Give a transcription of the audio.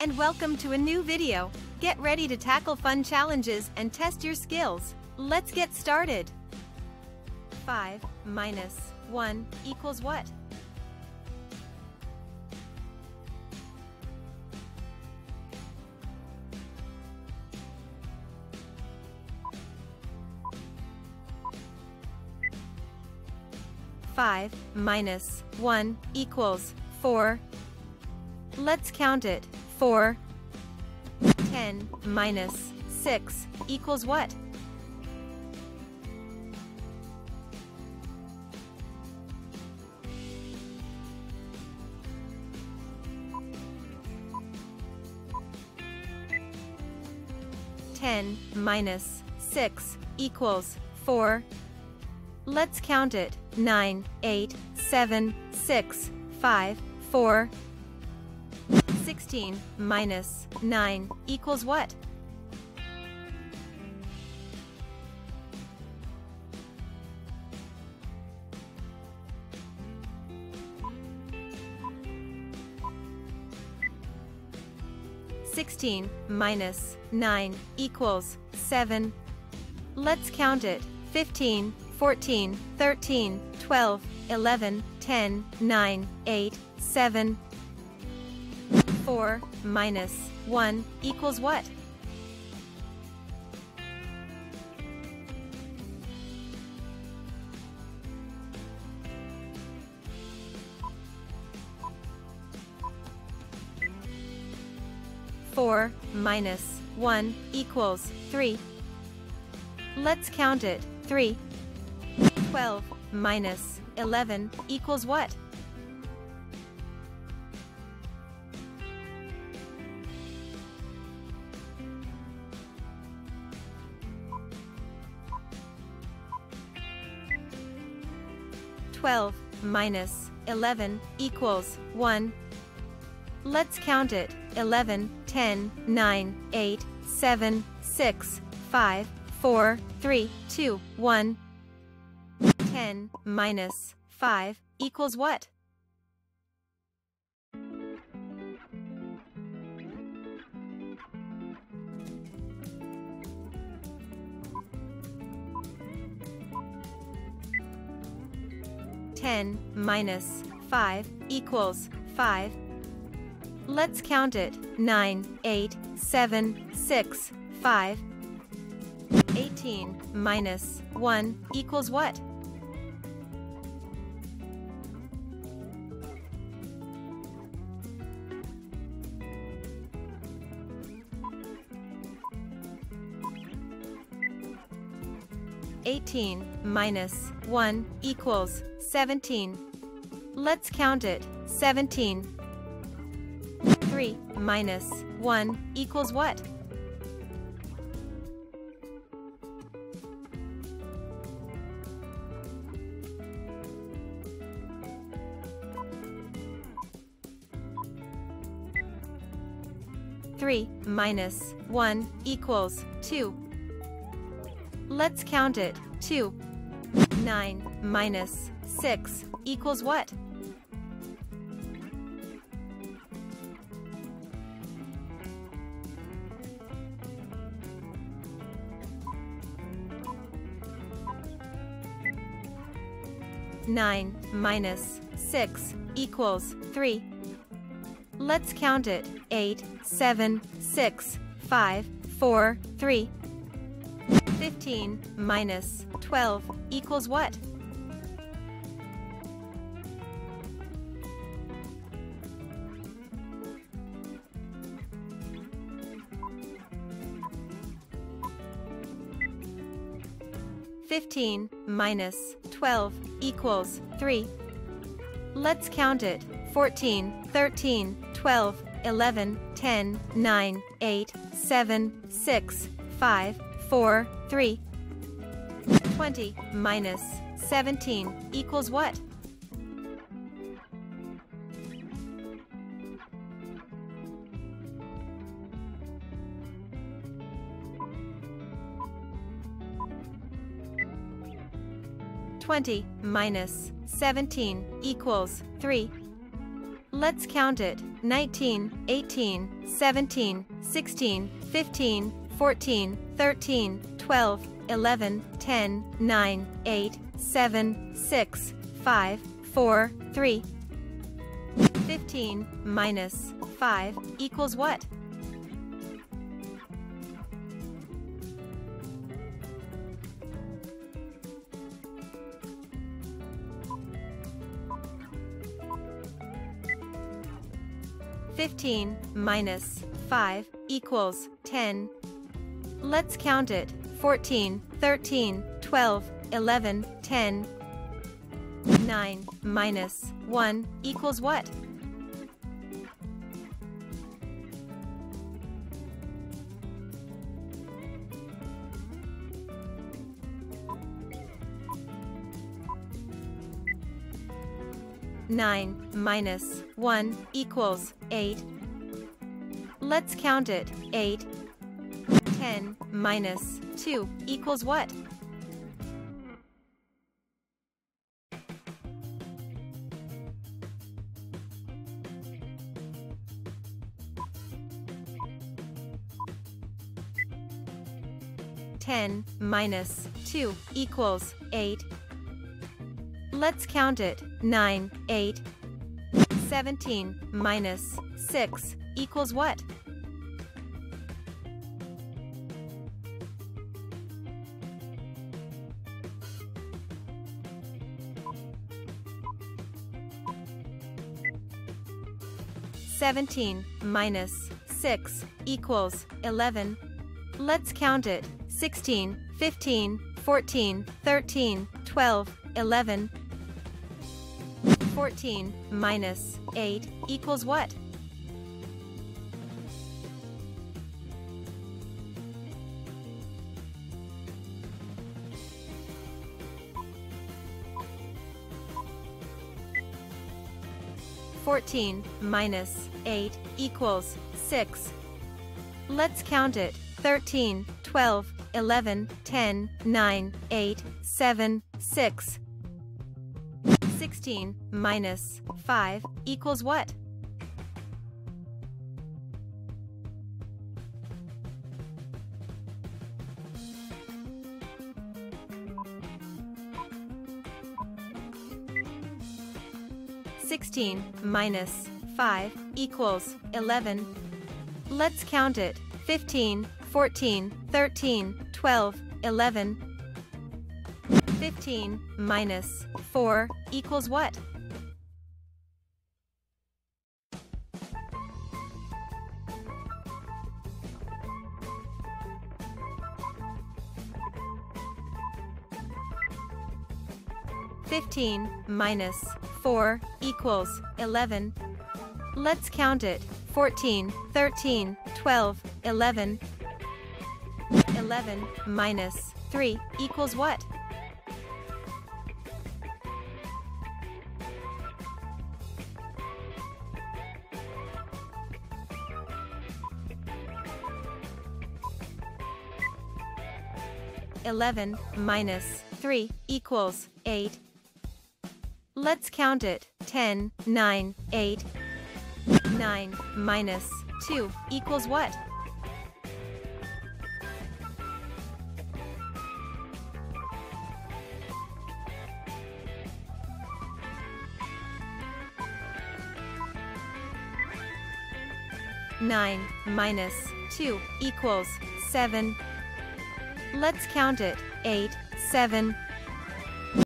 And welcome to a new video. Get ready to tackle fun challenges and test your skills. Let's get started. 5 minus 1 equals what? Five minus one equals four. Let's count it. Four. Ten minus six equals what? Ten minus six equals four. Let's count it. Nine, eight, seven, six, five, four. 16 minus 9 equals what? Sixteen minus nine equals seven. Let's count it. Fifteen, fourteen, thirteen, twelve, eleven, ten, nine, eight, seven. 4 minus 1 equals what? Four minus one equals three. Let's count it. Three. Twelve minus eleven equals what? 12 minus 11 equals 1. Let's count it 11, 10, 9, 8, 7, 6, 5, 4, 3, 2, 1. 10 minus 5 equals what? 10 minus 5 equals 5. Let's count it 9, 8, 7, 6, 5. 18 minus 1 equals what? Eighteen minus one equals 17. Let's count it. 17. 3 minus 1 equals what? Three minus one equals two. Let's count it. Two. Nine minus 6 equals what? Nine minus six equals three. Let's count it. Eight, seven, six, five, four, three. Fifteen minus twelve equals what? 15 minus 12 equals 3. Let's count it. 14, 13, 12, 11, 10, 9, 8, 7, 6, 5, 4, 3. 20 minus 17 equals what? 20 minus 17 equals 3. Let's count it 19, 18, 17, 16, 15, 14, 13, 12, 11, 10, 9, 8, 7, 6, 5, 4, 3. 15 minus 5 equals what? Fifteen minus five equals ten. Let's count it. 14, 13, 12, 11, 10, 9 minus 1 equals what? Nine minus one equals eight. Let's count it. Eight. Ten minus two equals what? 10 minus 2 equals 8. Let's count it. 9, 8. 17 minus 6 equals what? Seventeen minus six equals eleven. Let's count it. 16, 15, 14, 13, 12, 11. 14 minus 8 equals what? Fourteen minus eight equals six. Let's count it. 13, 12, 11, 10, 9, 8, 7, 6. 16 minus 5 equals what? Sixteen minus five equals eleven. Let's count it. Fifteen 14, 13, 12, 11. 15 minus 4 equals what? Fifteen minus four equals eleven. Let's count it. Fourteen, thirteen, twelve, eleven. 11 minus 3 equals what? Eleven minus three equals eight. Let's count it. Ten, nine, eight. Nine minus two equals what? 9 minus 2 equals 7. Let's count it. 8, 7,